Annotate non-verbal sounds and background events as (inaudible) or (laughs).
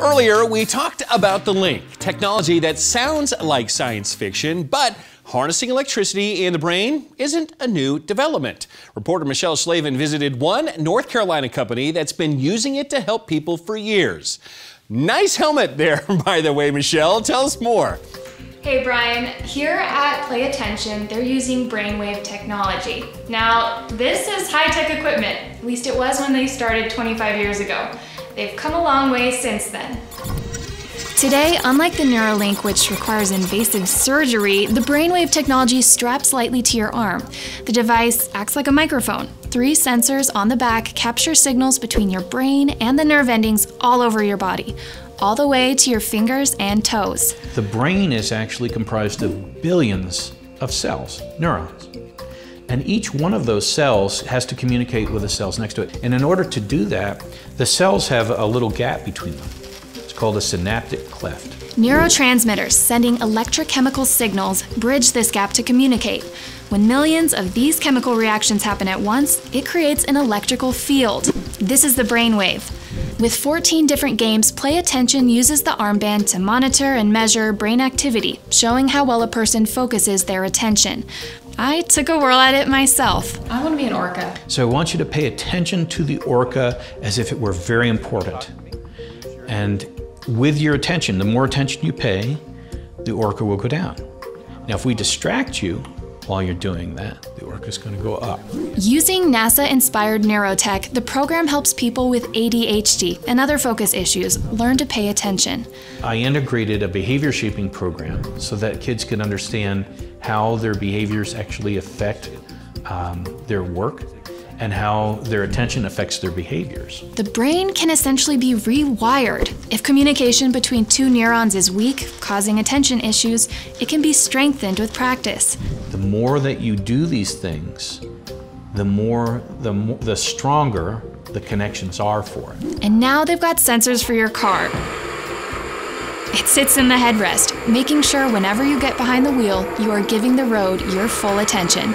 Earlier, we talked about the link, technology that sounds like science fiction, but harnessing electricity in the brain isn't a new development. Reporter Michelle Slavin visited one North Carolina company that's been using it to help people for years. Nice helmet there, (laughs) by the way, Michelle. Tell us more. Hey Brian, here at Play Attention, they're using brainwave technology. Now, this is high-tech equipment, at least it was when they started 25 years ago. They've come a long way since then. Today, unlike the Neuralink, which requires invasive surgery, the brainwave technology straps lightly to your arm. The device acts like a microphone. Three sensors on the back capture signals between your brain and the nerve endings all over your body all the way to your fingers and toes. The brain is actually comprised of billions of cells, neurons. And each one of those cells has to communicate with the cells next to it. And in order to do that, the cells have a little gap between them. It's called a synaptic cleft. Neurotransmitters sending electrochemical signals bridge this gap to communicate. When millions of these chemical reactions happen at once, it creates an electrical field. This is the brainwave. With 14 different games, Play Attention uses the armband to monitor and measure brain activity, showing how well a person focuses their attention. I took a whirl at it myself. I want to be an orca. So I want you to pay attention to the orca as if it were very important. And with your attention, the more attention you pay, the orca will go down. Now, if we distract you, while you're doing that, the orca is going to go up. Using NASA inspired neurotech, the program helps people with ADHD and other focus issues learn to pay attention. I integrated a behavior shaping program so that kids can understand how their behaviors actually affect um, their work and how their attention affects their behaviors. The brain can essentially be rewired. If communication between two neurons is weak, causing attention issues, it can be strengthened with practice. The more that you do these things, the more, the, more, the stronger the connections are for it. And now they've got sensors for your car. It sits in the headrest, making sure whenever you get behind the wheel, you are giving the road your full attention.